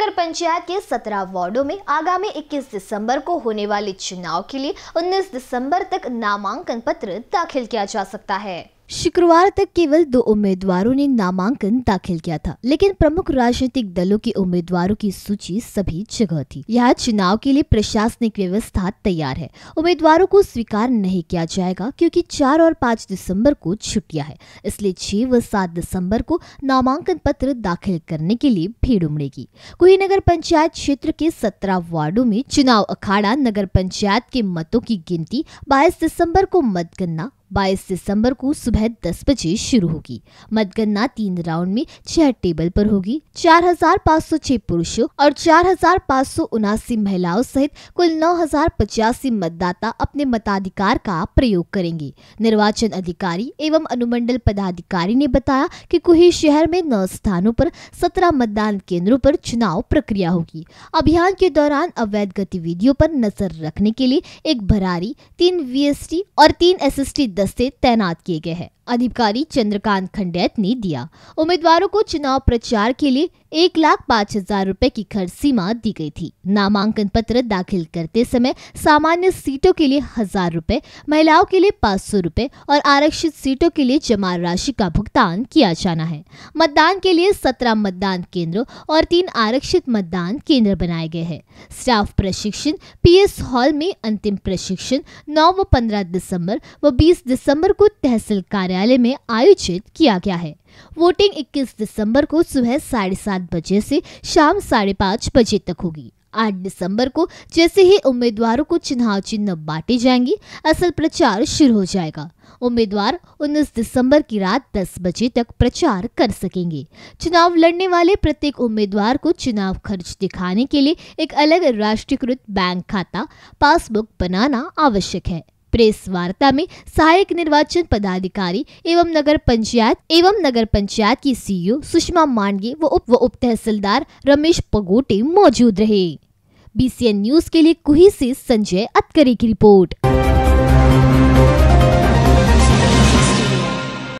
पंचायत के 17 वार्डों में आगामी 21 दिसंबर को होने वाले चुनाव के लिए 19 दिसंबर तक नामांकन पत्र दाखिल किया जा सकता है। शुक्रवार तक केवल दो उम्मीदवारों ने नामांकन दाखिल किया था, लेकिन प्रमुख राजनीतिक दलों के उम्मीदवारों की सूची सभी जगह थी। यहाँ चुनाव के लिए प्रशासनिक व्यवस्था तैयार है। उम्मीदवारों को स्वीकार नहीं किया जाएगा क्योंकि चार और पाँच दिसंबर को छुट्टियाँ है, इसलिए छह व सात दिसंबर को नामांकन पत्र दाखिल करने के लिए भीड़ उमड़ेगी। कोई नगर पंचायत क्षेत्र के सत्रह वार्डो में चुनाव अखाड़ा नगर पंचायत के मतों की गिनती बाईस दिसंबर को मतगणना 22 दिसंबर को सुबह 10 बजे शुरू होगी। मतगणना तीन राउंड में छह टेबल पर होगी। 4,506 पुरुषों और चार महिलाओं सहित कुल नौ हज़ार पचासी मतदाता अपने मताधिकार का प्रयोग करेंगे। निर्वाचन अधिकारी एवं अनुमंडल पदाधिकारी ने बताया कि कुही शहर में नौ स्थानों पर 17 मतदान केंद्रों पर चुनाव प्रक्रिया होगी। अभियान के दौरान अवैध गतिविधियों पर नज़र रखने के लिए एक भरारी तीन वी और तीन एस दस्ते तैनात किए गए हैं। अधिकारी चंद्रकांत खंडेत ने दिया। उम्मीदवारों को चुनाव प्रचार के लिए एक लाख पाँच हज़ार रूपए की खर्च सीमा दी गई थी। नामांकन पत्र दाखिल करते समय सामान्य सीटों के लिए हज़ार रूपए, महिलाओं के लिए पाँच सौ रूपए और आरक्षित सीटों के लिए जमा राशि का भुगतान किया जाना है। मतदान के लिए सत्रह मतदान केंद्र और तीन आरक्षित मतदान केंद्र बनाए गए हैं। स्टाफ प्रशिक्षण पीएस हॉल में अंतिम प्रशिक्षण नौ व पंद्रह दिसंबर व बीस दिसंबर को तहसील कार्यालय में आयोजित किया गया है। वोटिंग 21 दिसंबर को सुबह साढ़े सात बजे से शाम साढ़े पाँच बजे तक होगी। 8 दिसंबर को जैसे ही उम्मीदवारों को चुनाव चिन्ह बांटे जाएँगे, असल प्रचार शुरू हो जाएगा। उम्मीदवार 19 दिसंबर की रात 10 बजे तक प्रचार कर सकेंगे। चुनाव लड़ने वाले प्रत्येक उम्मीदवार को चुनाव खर्च दिखाने के लिए एक अलग राष्ट्रीयकृत बैंक खाता, पासबुक बनाना आवश्यक है। प्रेस वार्ता में सहायक निर्वाचन पदाधिकारी एवं नगर पंचायत एवं नगर पंचायत की सीईओ सुषमा मांडगे व उप व उप तहसीलदार रमेश पगोटे मौजूद रहे। बीसीएन न्यूज़ के लिए कुही से संजय अतकरी की रिपोर्ट।